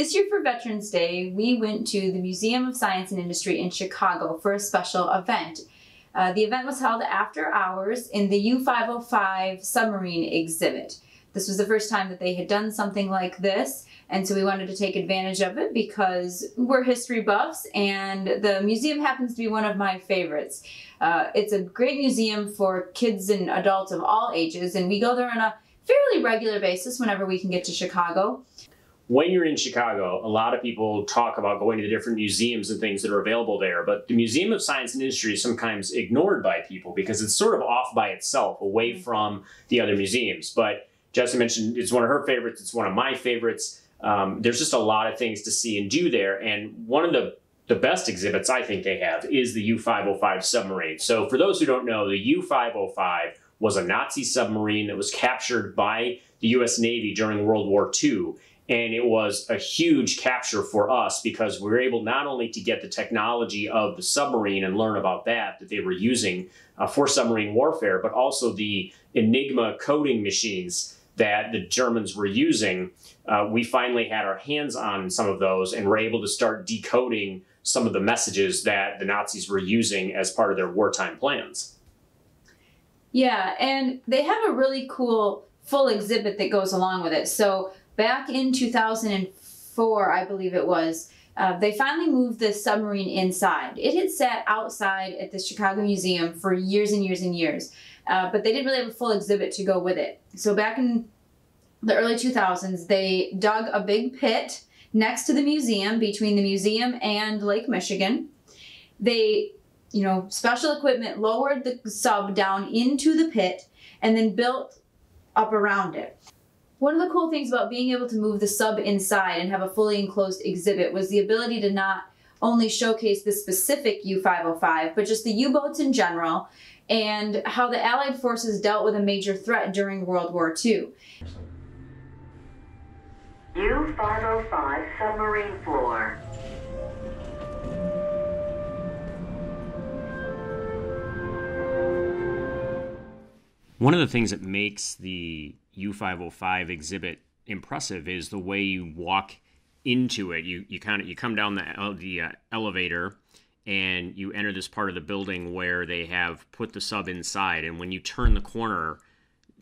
This year for Veterans Day, we went to the Museum of Science and Industry in Chicago for a special event. Uh, the event was held after hours in the U 505 submarine exhibit. This was the first time that they had done something like this, and so we wanted to take advantage of it because we're history buffs, and the museum happens to be one of my favorites. Uh, it's a great museum for kids and adults of all ages, and we go there on a fairly regular basis whenever we can get to Chicago when you're in Chicago, a lot of people talk about going to the different museums and things that are available there, but the Museum of Science and Industry is sometimes ignored by people because it's sort of off by itself, away mm-hmm. from the other museums. But Jessi mentioned it's one of her favorites, it's one of my favorites. Um, there's just a lot of things to see and do there. And one of the the best exhibits I think they have is the U 505 submarine. So, for those who don't know, the U 505 was a Nazi submarine that was captured by the US Navy during World War II and it was a huge capture for us because we were able not only to get the technology of the submarine and learn about that that they were using uh, for submarine warfare, but also the Enigma coding machines that the Germans were using. Uh, we finally had our hands on some of those and were able to start decoding some of the messages that the Nazis were using as part of their wartime plans. Yeah, and they have a really cool full exhibit that goes along with it. So back in 2004, I believe it was, uh, they finally moved the submarine inside. It had sat outside at the Chicago Museum for years and years and years, uh, but they didn't really have a full exhibit to go with it. So back in the early 2000s, they dug a big pit next to the museum between the museum and Lake Michigan. They, you know, special equipment lowered the sub down into the pit and then built up around it. One of the cool things about being able to move the sub inside and have a fully enclosed exhibit was the ability to not only showcase the specific U-505, but just the U-boats in general and how the Allied forces dealt with a major threat during World War II. U-505 submarine floor. One of the things that makes the U505 exhibit impressive is the way you walk into it. You you kind of you come down the the uh, elevator and you enter this part of the building where they have put the sub inside and when you turn the corner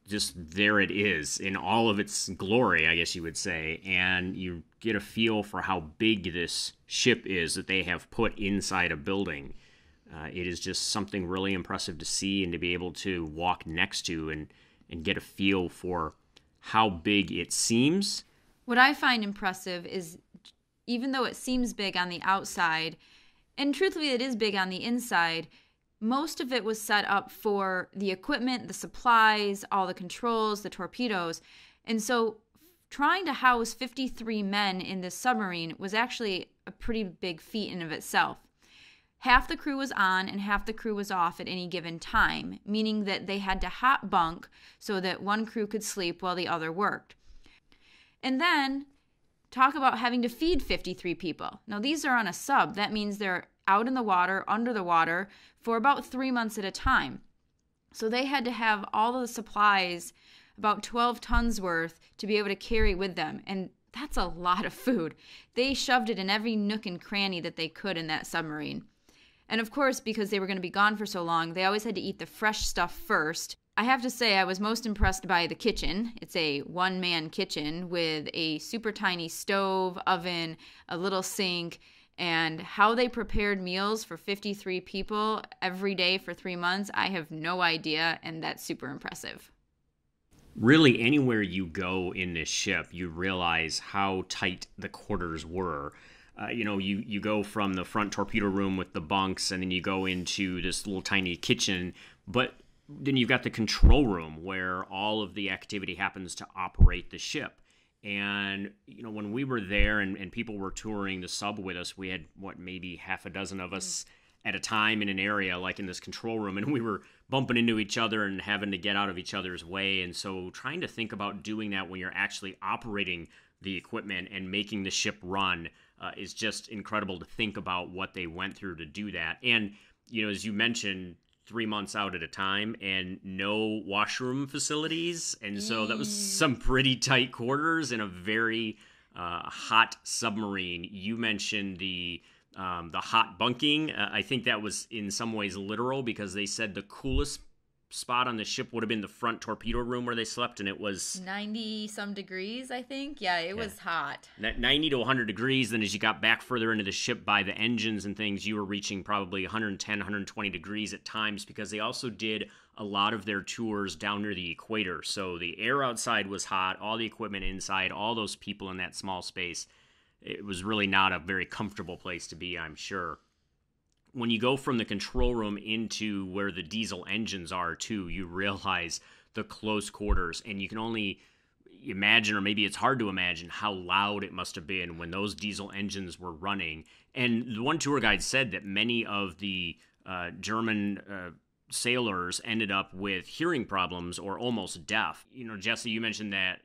just there it is in all of its glory, I guess you would say, and you get a feel for how big this ship is that they have put inside a building. Uh, it is just something really impressive to see and to be able to walk next to and and get a feel for how big it seems. What I find impressive is even though it seems big on the outside, and truthfully, it is big on the inside, most of it was set up for the equipment, the supplies, all the controls, the torpedoes. And so trying to house 53 men in this submarine was actually a pretty big feat in of itself half the crew was on and half the crew was off at any given time, meaning that they had to hot bunk so that one crew could sleep while the other worked. And then talk about having to feed 53 people. Now, these are on a sub. That means they're out in the water, under the water, for about three months at a time. So they had to have all the supplies, about 12 tons worth, to be able to carry with them. And that's a lot of food. They shoved it in every nook and cranny that they could in that submarine. And of course, because they were going to be gone for so long, they always had to eat the fresh stuff first. I have to say, I was most impressed by the kitchen. It's a one man kitchen with a super tiny stove, oven, a little sink, and how they prepared meals for 53 people every day for three months, I have no idea, and that's super impressive. Really, anywhere you go in this ship, you realize how tight the quarters were uh, you know, you you go from the front torpedo room with the bunks, and then you go into this little tiny kitchen. But then you've got the control room where all of the activity happens to operate the ship. And you know, when we were there and, and people were touring the sub with us, we had what maybe half a dozen of us at a time in an area like in this control room, and we were bumping into each other and having to get out of each other's way. And so, trying to think about doing that when you're actually operating the equipment and making the ship run uh, is just incredible to think about what they went through to do that. And, you know, as you mentioned, three months out at a time and no washroom facilities. And so that was some pretty tight quarters in a very uh, hot submarine. You mentioned the um, the hot bunking. Uh, I think that was in some ways literal because they said the coolest spot on the ship would have been the front torpedo room where they slept, and it was 90 some degrees, I think. Yeah, it yeah. was hot. 90 to 100 degrees. Then, as you got back further into the ship by the engines and things, you were reaching probably 110, 120 degrees at times because they also did a lot of their tours down near the equator. So the air outside was hot, all the equipment inside, all those people in that small space. It was really not a very comfortable place to be, I'm sure when you go from the control room into where the diesel engines are too you realize the close quarters and you can only imagine or maybe it's hard to imagine how loud it must have been when those diesel engines were running. And the one tour guide said that many of the uh, german uh, sailors ended up with hearing problems or almost deaf. You know, Jessi, you mentioned that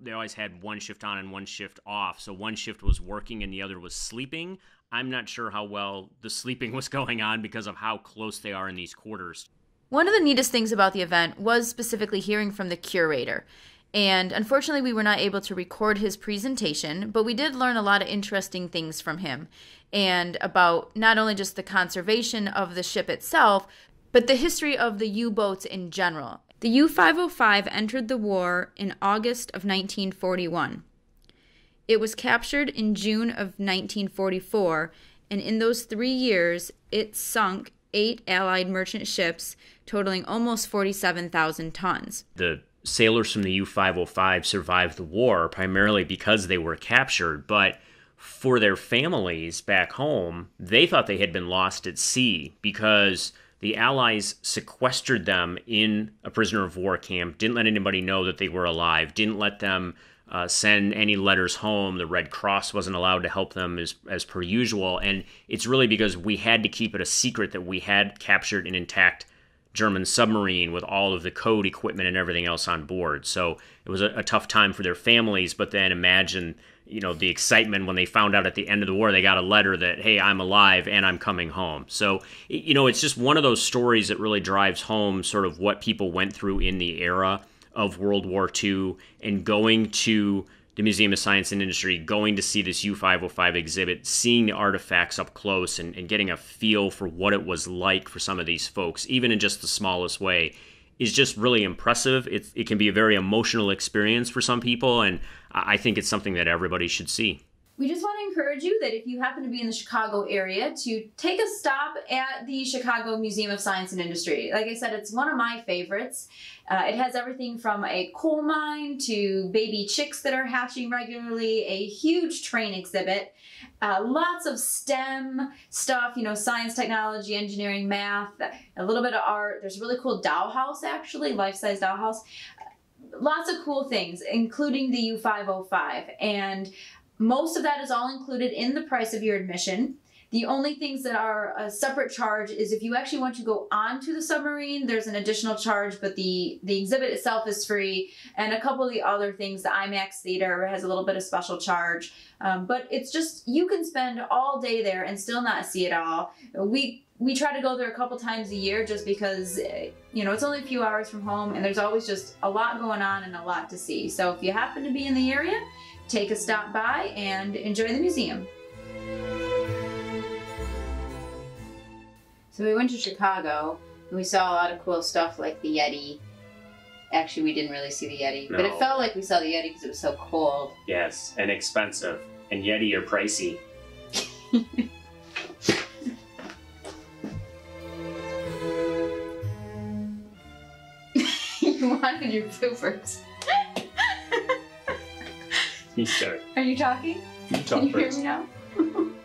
they always had one shift on and one shift off. So one shift was working and the other was sleeping. I'm not sure how well the sleeping was going on because of how close they are in these quarters. One of the neatest things about the event was specifically hearing from the curator. And unfortunately, we were not able to record his presentation, but we did learn a lot of interesting things from him and about not only just the conservation of the ship itself, but the history of the U boats in general. The U 505 entered the war in August of 1941. It was captured in June of 1944, and in those three years, it sunk eight Allied merchant ships, totaling almost 47,000 tons. The sailors from the U 505 survived the war primarily because they were captured, but for their families back home, they thought they had been lost at sea because the Allies sequestered them in a prisoner of war camp, didn't let anybody know that they were alive, didn't let them uh, send any letters home. The Red Cross wasn't allowed to help them as, as per usual. And it's really because we had to keep it a secret that we had captured an intact German submarine with all of the code equipment and everything else on board. So it was a, a tough time for their families. But then imagine, you know, the excitement when they found out at the end of the war they got a letter that, hey, I'm alive and I'm coming home. So, you know, it's just one of those stories that really drives home sort of what people went through in the era of World War II and going to the Museum of Science and Industry, going to see this U505 exhibit, seeing the artifacts up close, and, and getting a feel for what it was like for some of these folks, even in just the smallest way, is just really impressive. It, it can be a very emotional experience for some people, and I think it's something that everybody should see we just want to encourage you that if you happen to be in the Chicago area to take a stop at the Chicago Museum of Science and Industry. Like I said, it's one of my favorites. Uh, it has everything from a coal mine to baby chicks that are hatching regularly, a huge train exhibit, uh, lots of STEM stuff, you know, science, technology, engineering, math, a little bit of art. There's a really cool dollhouse, actually, life-size dollhouse lots of cool things, including the U505. And most of that is all included in the price of your admission. The only things that are a separate charge is if you actually want to go onto the submarine, there's an additional charge, but the, the exhibit itself is free. And a couple of the other things, the IMAX Theater has a little bit of special charge. Um, but it's just, you can spend all day there and still not see it all. We we try to go there a couple times a year just because you know it's only a few hours from home and there's always just a lot going on and a lot to see so if you happen to be in the area take a stop by and enjoy the museum. So we went to Chicago and we saw a lot of cool stuff like the Yeti. Actually, we didn't really see the Yeti, no. but it felt like we saw the Yeti because it was so cold. Yes, and expensive. And Yeti are pricey. you wanted your poopers. You start. Are you talking? You talk Can you first. hear me now?